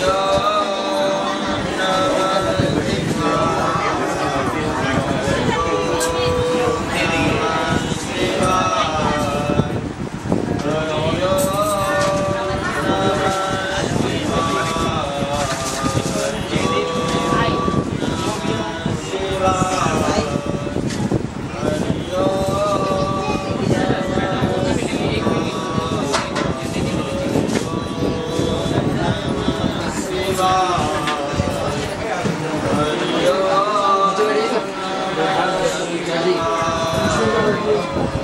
love. Thank